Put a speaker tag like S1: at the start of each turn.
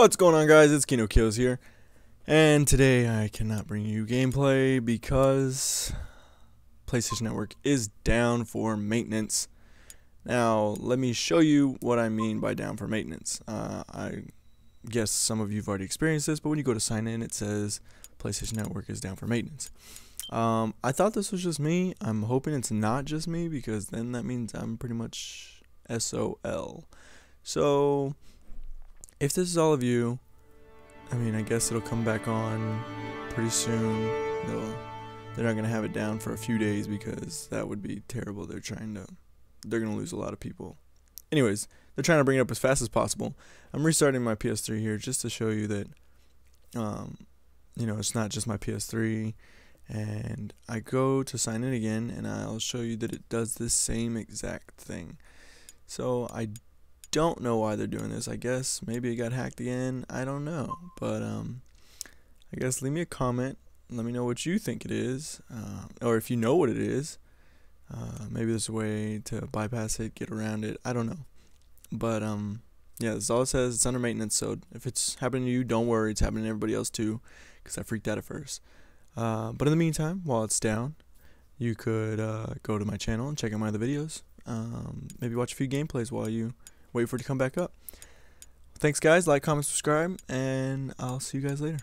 S1: What's going on guys, it's Kino Kills here, and today I cannot bring you gameplay because PlayStation Network is down for maintenance. Now, let me show you what I mean by down for maintenance. Uh, I guess some of you have already experienced this, but when you go to sign in, it says PlayStation Network is down for maintenance. Um, I thought this was just me. I'm hoping it's not just me because then that means I'm pretty much SOL. So, if this is all of you, I mean, I guess it'll come back on pretty soon. They'll, they're not gonna have it down for a few days because that would be terrible. They're trying to, they're gonna lose a lot of people. Anyways, they're trying to bring it up as fast as possible. I'm restarting my PS3 here just to show you that, um, you know, it's not just my PS3. And I go to sign in again, and I'll show you that it does the same exact thing. So I don't know why they're doing this. I guess maybe it got hacked again. I don't know. But um, I guess leave me a comment. Let me know what you think it is, uh, or if you know what it is. Uh, maybe there's a way to bypass it, get around it. I don't know. But um, yeah, this all it says. It's under maintenance. So if it's happening to you, don't worry. It's happening to everybody else too, because I freaked out at first. Uh, but in the meantime, while it's down, you could uh, go to my channel and check out my other videos. Um, maybe watch a few gameplays while you wait for it to come back up. Thanks, guys. Like, comment, subscribe, and I'll see you guys later.